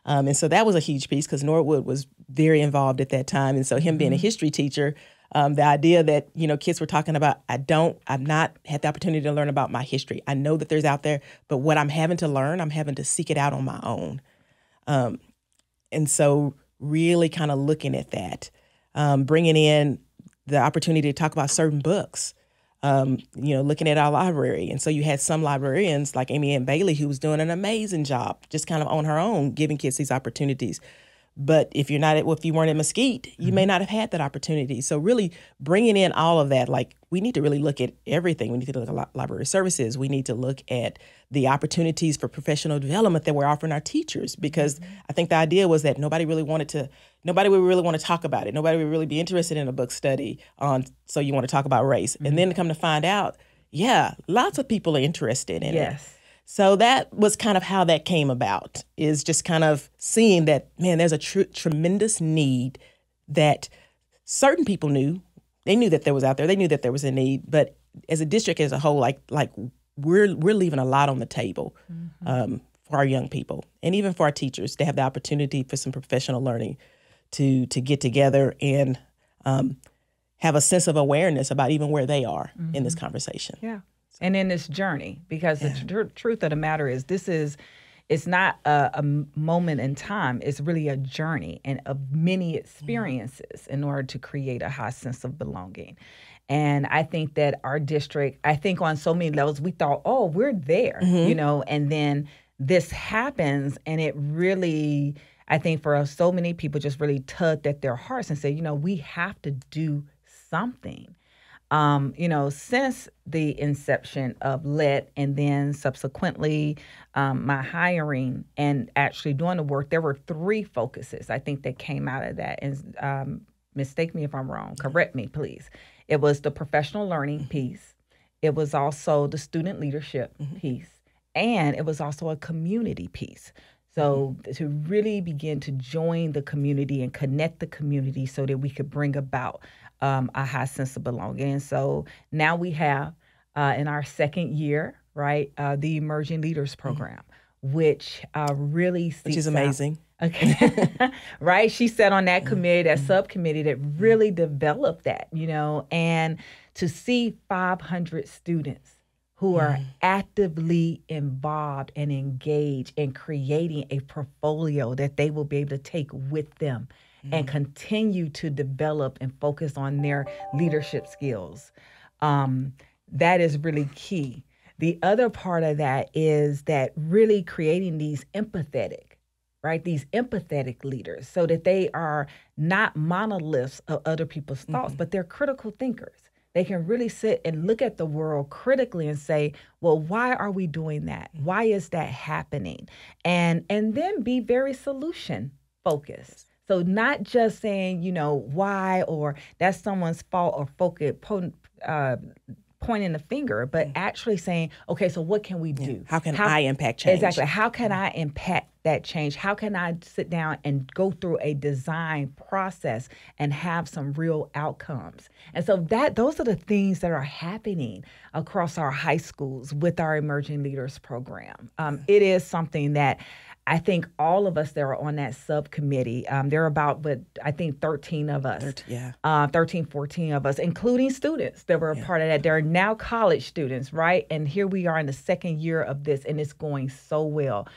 Um, and so that was a huge piece because Norwood was very involved at that time. And so him being a history teacher, um, the idea that you know kids were talking about, I don't, I've not had the opportunity to learn about my history. I know that there's out there, but what I'm having to learn, I'm having to seek it out on my own. Um, and so really kind of looking at that, um, bringing in the opportunity to talk about certain books. Um, you know, looking at our library. And so you had some librarians like Amy Ann Bailey who was doing an amazing job, just kind of on her own, giving kids these opportunities. But if you're not at, if you weren't at Mesquite, you mm-hmm. may not have had that opportunity. So really bringing in all of that, like we need to really look at everything. We need to look at library services. We need to look at the opportunities for professional development that we're offering our teachers. Because mm-hmm. I think the idea was that nobody really wanted to, nobody would really want to talk about it. Nobody would really be interested in a book study on. So you want to talk about race, and mm-hmm. then come to find out, yeah, lots of people are interested in it. Yes. So that was kind of how that came about, is just kind of seeing that, man, there's a tr- tremendous need that certain people knew. They knew that there was out there. They knew that there was a need, but as a district as a whole, like like we're we're leaving a lot on the table um, for our young people, and even for our teachers to have the opportunity for some professional learning, to to get together and um, have a sense of awareness about even where they are in this conversation. Yeah. And in this journey, because the tr- truth of the matter is, this is, it's not a moment in time. It's really a journey and of many mm. experiences in order to create a high sense of belonging. And I think that our district, I think on so many levels, we thought, oh, we're there, mm-hmm. you know, and then this happens and it really, I think for so many people just really tugged at their hearts and said, you know, we have to do something um, you know, since the inception of LET and then subsequently um, my hiring and actually doing the work, there were three focuses I think that came out of that. And um, mistake me if I'm wrong, correct me, please. It was the professional learning piece, it was also the student leadership piece, and it was also a community piece. So to really begin to join the community and connect the community so that we could bring about um, a high sense of belonging. And so now we have uh, in our second year, right, uh, the Emerging Leaders Program, which uh, really Which is seeks out- amazing. Okay. right. She sat on that committee, that subcommittee that really developed that, you know, and to see 500 students who are actively involved and engaged in creating a portfolio that they will be able to take with them and mm-hmm. continue to develop and focus on their leadership skills. Um, that is really key. The other part of that is that really creating these empathetic right? These empathetic leaders so that they are not monoliths of other people's thoughts, mm-hmm. but they're critical thinkers. They can really sit and look at the world critically and say, well, why are we doing that? Mm-hmm. Why is that happening? And and then be very solution focused. So not just saying, you know, why or that's someone's fault or focus uh, pointing the finger, but actually saying, okay, so what can we do? How can I impact change? Exactly. How can I impact that change? How can I sit down and go through a design process and have some real outcomes? And so that those are the things that are happening across our high schools with our emerging leaders program. Um, it is something that I think all of us that are on that subcommittee, um, there are about, but I think 13 of us, yeah. uh, 13, 14 of us, including students that were a part of that. There are now college students, right? And here we are in the second year of this, and it's going so well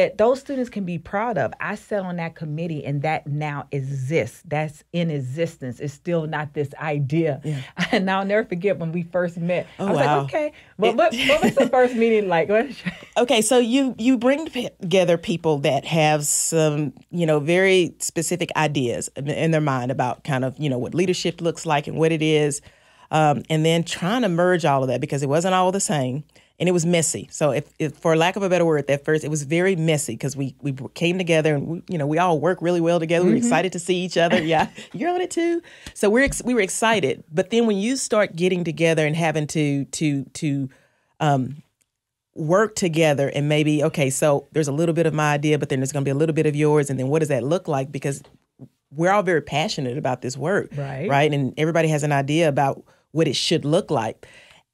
that those students can be proud of. I sat on that committee, and that now exists. That's in existence. It's still not this idea. And I'll never forget when we first met. I was wow. like, okay, well, what, what was the first meeting like? Okay, so you you bring together people that have some you know very specific ideas in- in their mind about kind of you know what leadership looks like and what it is, um, and then trying to merge all of that because it wasn't all the same and it was messy. So if, if for lack of a better word, at first it was very messy because we we came together and we, you know we all work really well together. We were excited to see each other. Yeah, you're on it too. So we're ex- we were excited, but then when you start getting together and having to to to um, work together and maybe okay so there's a little bit of my idea but then there's going to be a little bit of yours and then what does that look like because we're all very passionate about this work Right. right and everybody has an idea about what it should look like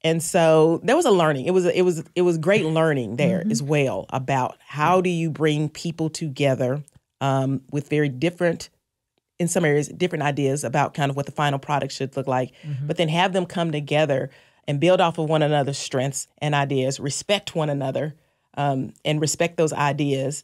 and so there was a learning. It was it was it was great learning there as well about how do you bring people together um, with very different in some areas different ideas about kind of what the final product should look like but then have them come together and build off of one another's strengths and ideas respect one another um, and respect those ideas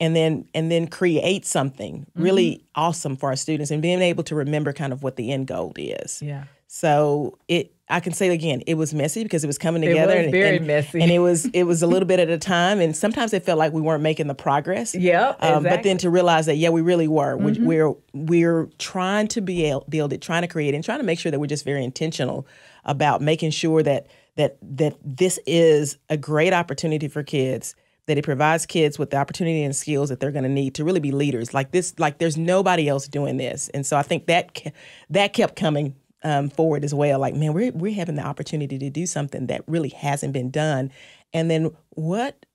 and then and then create something really awesome for our students and being able to remember kind of what the end goal is. Yeah. so it I can say again, it was messy because it was coming together. was and, very and- messy. and it was it was a little bit at a time, and sometimes it felt like we weren't making the progress. Yep, Um, But then to realize that yeah, we really were. We- Mm-hmm. We're we're trying to be able, build it, trying to create, and trying to make sure that we're just very intentional about making sure that that that this is a great opportunity for kids that it provides kids with the opportunity and skills that they're going to need to really be leaders like this like there's nobody else doing this and so i think that that kept coming um, forward as well. Like man we're, we're having the opportunity to do something that really hasn't been done. And then what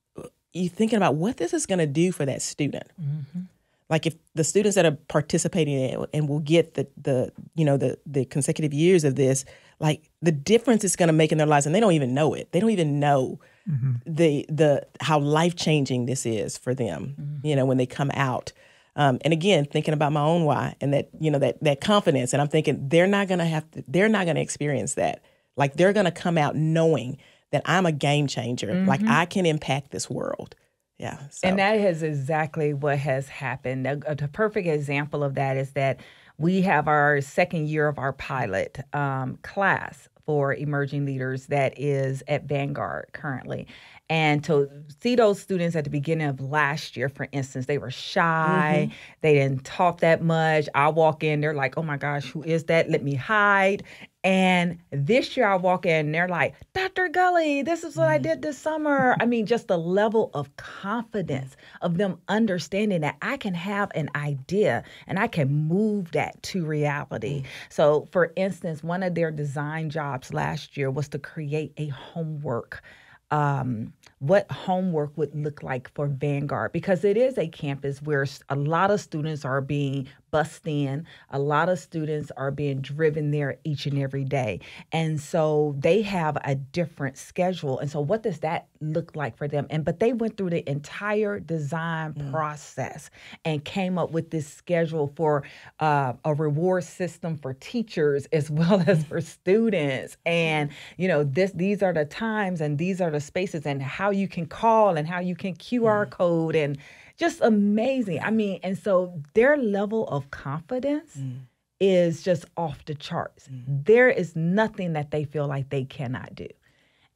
you thinking about what this is going to do for that student. Mm-hmm. Like if the students that are participating in it and will get the the you know the the consecutive years of this like the difference it's going to make in their lives and they don't even know it. They don't even know mm-hmm. the the how life changing this is for them mm-hmm. you know when they come out um, and again thinking about my own why and that you know that that confidence and i'm thinking they're not going to have to they're not going to experience that like they're going to come out knowing that i'm a game changer like i can impact this world yeah so. And that is exactly what has happened. A, a perfect example of that is that we have our second year of our pilot um, class for emerging leaders that is at Vanguard currently. And to see those students at the beginning of last year, for instance, they were shy, mm-hmm. they didn't talk that much. I walk in, they're like, oh my gosh, who is that? Let me hide. And this year I walk in they're like, Dr. Gully, this is what I did mm. this summer. I mean, just the level of confidence of them understanding that I can have an idea and I can move that to reality. Mm. So, for instance, one of their design jobs last year was to create a homework um, what homework would look like for Vanguard because it is a campus where a lot of students are being bussed in, a lot of students are being driven there each and every day. And so they have a different schedule. And so what does that look like for them? And but they went through the entire design mm. process and came up with this schedule for uh, a reward system for teachers as well as mm. for students. And mm. you know, this these are the times and these are the spaces and how you can call and how you can QR mm. code and just amazing. I mean, and so their level of confidence mm. is just off the charts. Mm. There is nothing that they feel like they cannot do.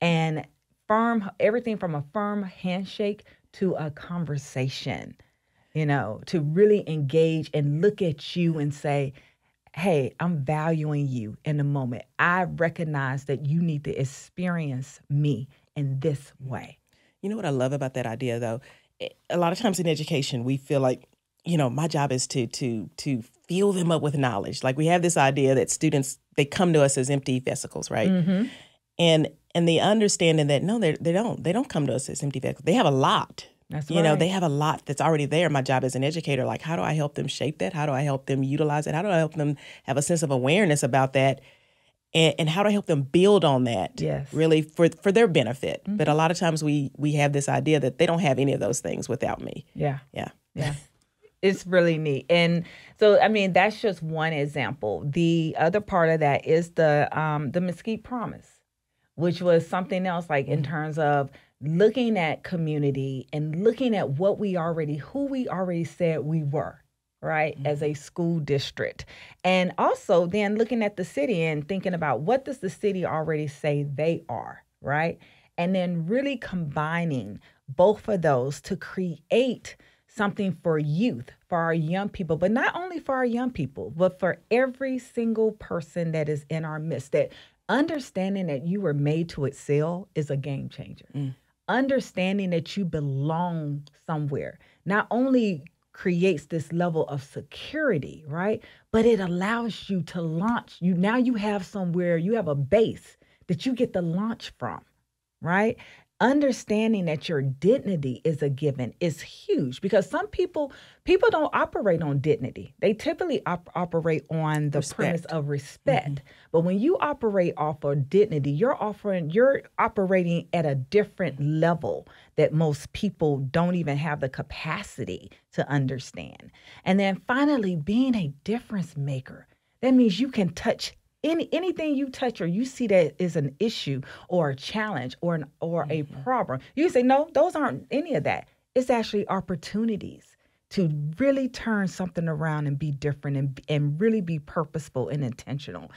And firm everything from a firm handshake to a conversation, you know, to really engage and look at you and say, Hey, I'm valuing you in the moment. I recognize that you need to experience me in this way. You know what I love about that idea though? Eh, A lot of times in education, we feel like, you know, my job is to to to fill them up with knowledge. Like we have this idea that students they come to us as empty vesicles, right? And and the understanding that no, they they don't. They don't come to us as empty vesicles. They have a lot. That's you know, they have a lot that's already there. My job as an educator, like how do I help them shape that? How do I help them utilize it? How do I help them have a sense of awareness about that? And, and how do I help them build on that? Yes. Really for for their benefit. But a lot of times we we have this idea that they don't have any of those things without me. Yeah. Yeah. Yeah. It's really neat. And so I mean that's just one example. The other part of that is the um the Mesquite Promise, which was something else like in terms of looking at community and looking at what we already who we already said we were right as a mm-hmm. school district. And also then looking at the city and thinking about what does the city already say they are right? And then really combining both of those to create something for youth for our young people but not only for our young people but for every single person that is in our midst that understanding that you were made to excel is a game changer. Mm. Understanding that you belong somewhere. Not only creates this level of security, right? But it allows you to launch. You now you have somewhere, you have a base that you get to launch from, right? Understanding that your dignity is a given is huge because some people people don't operate on dignity. They typically op- operate on the Respect. premise of respect. Mm-hmm. But when you operate off of dignity you're offering you're operating at a different level that most people don't even have the capacity to understand. And then finally being a difference maker that means you can touch any anything you touch or you see that is an issue or a challenge or an or a problem, you say no, those aren't any of that. It's actually opportunities to really turn something around and be different and and really be purposeful and intentional.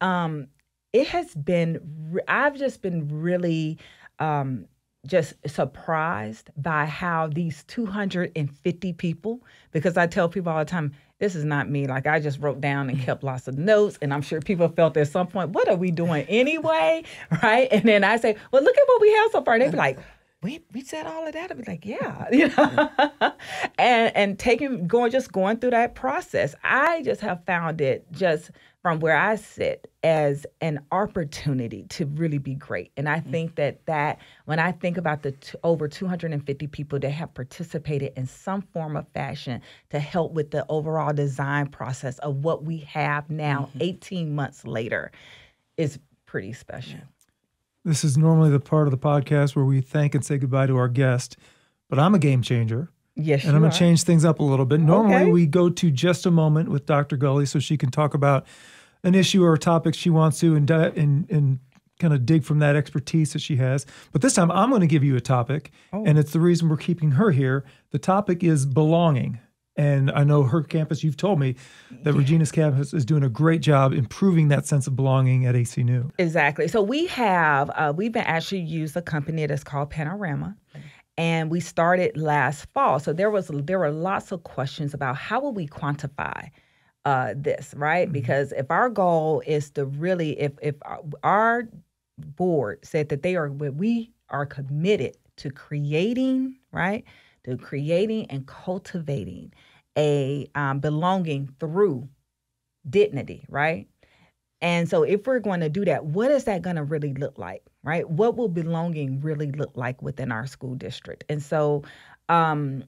Um, it has been. I've just been really. Um, just surprised by how these 250 people, because I tell people all the time, this is not me. Like I just wrote down and mm. kept lots of notes, and I'm sure people felt at some point, what are we doing anyway? Right? And then I say, well, look at what we have so far. They'd be like, we we said all of that. I'd be like, yeah, you know, and and taking going just going through that process. I just have found it just from where I sit as an opportunity to really be great. And I mm. think that that when I think about the t- over 250 people that have participated in some form of fashion to help with the overall design process of what we have now, mm-hmm. 18 months later, is pretty special. This is normally the part of the podcast where we thank and say goodbye to our guest, but I'm a game changer. Yes, and I'm going to change things up a little bit. Normally, Okay. we go to just a moment with Dr. Gully so she can talk about an issue or a topic she wants to and di- and, and kind of dig from that expertise that she has. But this time, I'm going to give you a topic, Oh. and it's the reason we're keeping her here. The topic is belonging. And I know her campus, you've told me that Regina's campus is doing a great job improving that sense of belonging at AC New. Exactly. So we have uh, we've been actually used a company that's called Panorama, and we started last fall. So there was there were lots of questions about how will we quantify uh, this, right? Because if our goal is to really, if if our- our board said that they are we are committed to creating, right, to creating and cultivating a um, belonging through dignity, right? And so, if we're going to do that, what is that going to really look like, right? What will belonging really look like within our school district? And so, um,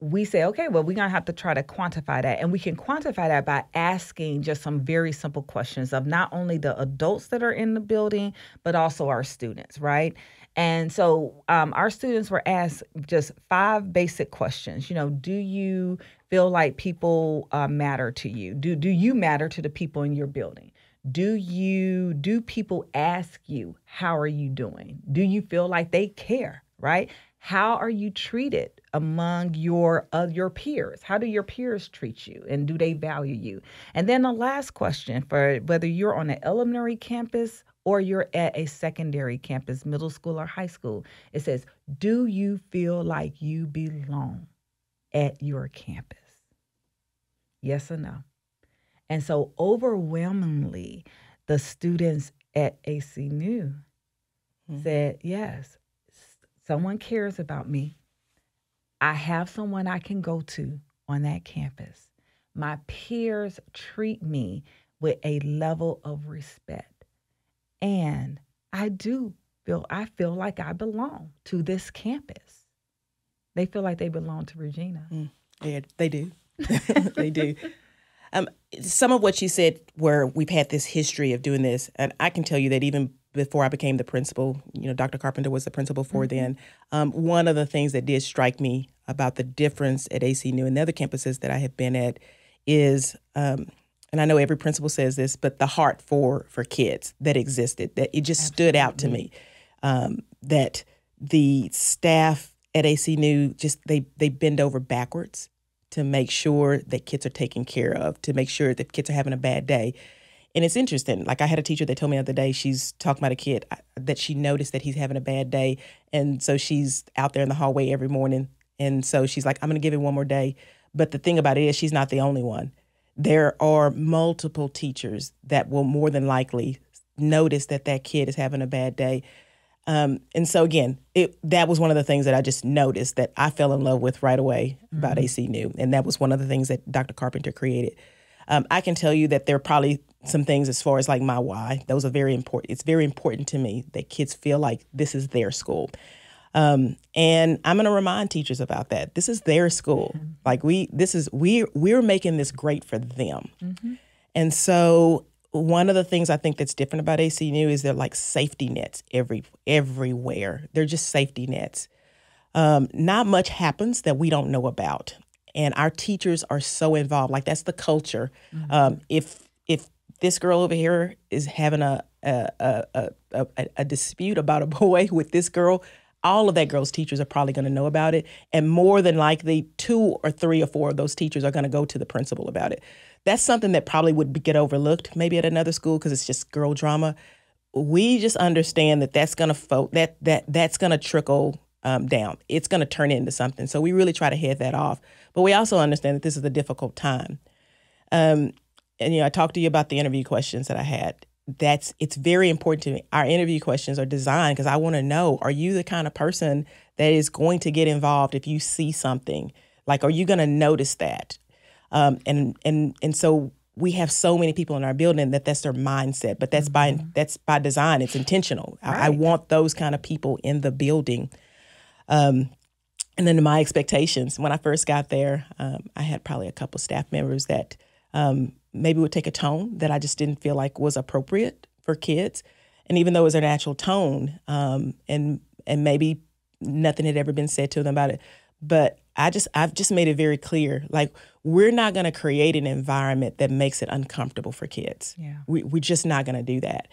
we say, okay, well, we're going to have to try to quantify that. And we can quantify that by asking just some very simple questions of not only the adults that are in the building, but also our students, right? And so um, our students were asked just five basic questions. You know, do you feel like people uh, matter to you? Do, do you matter to the people in your building? Do you do people ask you how are you doing? Do you feel like they care, right? How are you treated among your uh, your peers? How do your peers treat you and do they value you? And then the last question for whether you're on an elementary campus or you're at a secondary campus, middle school or high school, it says, "Do you feel like you belong at your campus?" Yes or no? And so overwhelmingly, the students at AC New hmm. said, yes, someone cares about me. I have someone I can go to on that campus. My peers treat me with a level of respect. And I do feel I feel like I belong to this campus. They feel like they belong to Regina. Mm. Yeah, they do. they do. Um, some of what you said, where we've had this history of doing this, and I can tell you that even before I became the principal, you know, Dr. Carpenter was the principal for then. Um, one of the things that did strike me about the difference at AC New and the other campuses that I have been at is, um, and I know every principal says this, but the heart for for kids that existed that it just stood out to me. Um, that the staff at AC New just they they bend over backwards to make sure that kids are taken care of, to make sure that kids are having a bad day. And it's interesting. Like I had a teacher that told me the other day, she's talking about a kid uh, that she noticed that he's having a bad day, and so she's out there in the hallway every morning, and so she's like, "I'm going to give him one more day." But the thing about it is, she's not the only one. There are multiple teachers that will more than likely notice that that kid is having a bad day. Um, and so again, it that was one of the things that I just noticed that I fell in love with right away about AC New, and that was one of the things that Dr. Carpenter created. Um, I can tell you that there are probably some things as far as like my why. Those are very important. It's very important to me that kids feel like this is their school. Um, and I'm going to remind teachers about that. This is their school. Mm-hmm. Like we, this is we we're making this great for them. Mm-hmm. And so one of the things I think that's different about AC New is they're like safety nets every everywhere. They're just safety nets. Um, not much happens that we don't know about, and our teachers are so involved. Like that's the culture. Mm-hmm. Um, if if this girl over here is having a a, a a, a dispute about a boy with this girl, all of that girl's teachers are probably going to know about it. And more than likely, two or three or four of those teachers are going to go to the principal about it. That's something that probably would get overlooked maybe at another school because it's just girl drama. We just understand that that's going to fo- that that that's going to trickle um, down. It's going to turn into something. So we really try to head that off. But we also understand that this is a difficult time. Um, and you know, I talked to you about the interview questions that I had that's it's very important to me. Our interview questions are designed because I want to know are you the kind of person that is going to get involved if you see something? Like, are you going to notice that? Um, and and and so we have so many people in our building that that's their mindset, but that's mm-hmm. by that's by design. It's intentional. Right. I, I, want those kind of people in the building. Um, and then my expectations when I first got there, um, I had probably a couple staff members that um, maybe would take a tone that I just didn't feel like was appropriate for kids. And even though it was their natural tone, um, and and maybe nothing had ever been said to them about it, but I just I've just made it very clear, like we're not going to create an environment that makes it uncomfortable for kids. Yeah, we we're just not going to do that.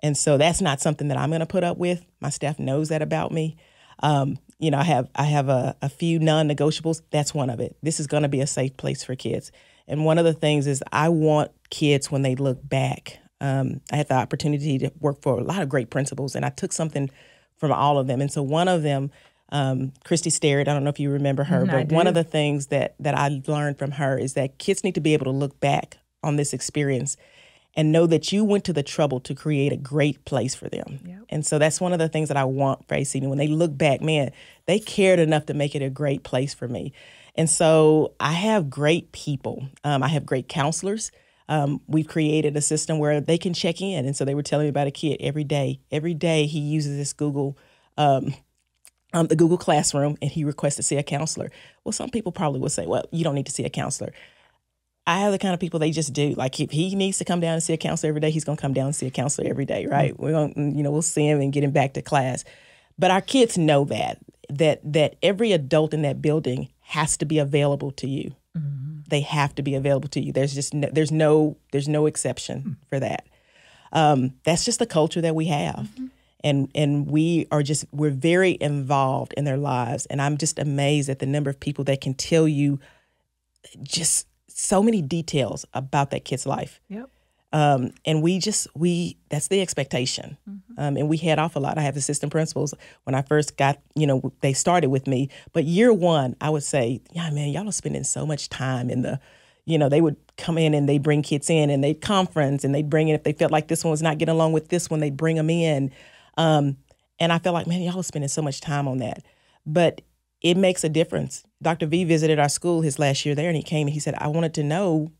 And so that's not something that I'm going to put up with. My staff knows that about me. Um, you know, I have I have a, a few non-negotiables. That's one of it. This is going to be a safe place for kids. And one of the things is I want kids when they look back. Um, I had the opportunity to work for a lot of great principals, and I took something from all of them. And so one of them, um, Christy Starrett, I don't know if you remember her, mm-hmm, but one of the things that that I learned from her is that kids need to be able to look back on this experience and know that you went to the trouble to create a great place for them. Yep. And so that's one of the things that I want for AC New. When they look back, man, they cared enough to make it a great place for me. And so I have great people. Um, I have great counselors. Um, we've created a system where they can check in. And so they were telling me about a kid every day. Every day he uses this Google, um, um, the Google Classroom, and he requests to see a counselor. Well, some people probably will say, well, you don't need to see a counselor. I have the kind of people they just do. Like if he needs to come down and see a counselor every day, he's gonna come down and see a counselor every day, right? Mm-hmm. We're gonna, you know, we'll see him and get him back to class. But our kids know that that that every adult in that building has to be available to you. Mm-hmm. They have to be available to you. There's just no, there's no there's no exception mm-hmm. for that. Um, that's just the culture that we have. And, and we are just we're very involved in their lives. And i'm just amazed at the number of people that can tell you just so many details about that kid's life. Yep. Um, and we just we that's the expectation. Mm-hmm. um, and we head off a lot. I have assistant principals when i first got you know they started with me. But year one i would say yeah man y'all are spending so much time in the you know they would come in and they bring kids in and they'd conference and they'd bring in if they felt like this one was not getting along with this one they'd bring them in um, and i felt like man y'all are spending so much time on that but it makes a difference dr v visited our school his last year there and he came and he said i wanted to know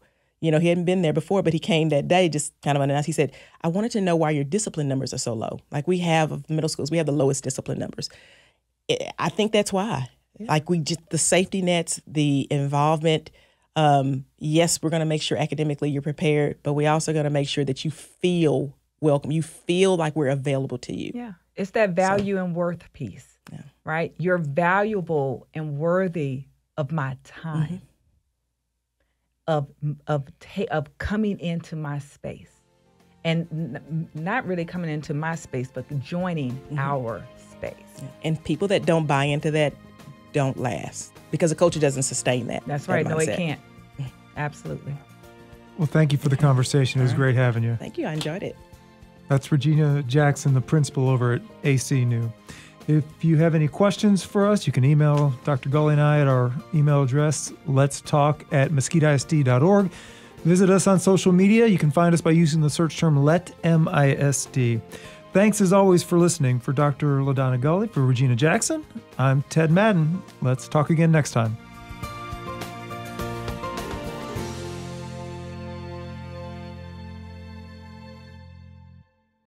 you know, he hadn't been there before, but he came that day just kind of unannounced. He said, I wanted to know why your discipline numbers are so low. Like we have of middle schools, we have the lowest discipline numbers. I think that's why. Yeah. Like we just, the safety nets, the involvement. Um, yes, we're going to make sure academically you're prepared, but we also going to make sure that you feel welcome. You feel like we're available to you. Yeah. It's that value so, and worth piece, yeah. right? You're valuable and worthy of my time. Mm-hmm of of ta- of coming into my space and n- not really coming into my space but joining mm-hmm. our space and people that don't buy into that don't last because a culture doesn't sustain that that's right that no it can't absolutely well thank you for the conversation it was great having you thank you i enjoyed it that's regina jackson the principal over at AC New if you have any questions for us, you can email Dr. Gully and I at our email address, let's talk at mesquiteisd.org. Visit us on social media. You can find us by using the search term Let MISD. Thanks as always for listening. For Dr. LaDonna Gully, for Regina Jackson, I'm Ted Madden. Let's talk again next time.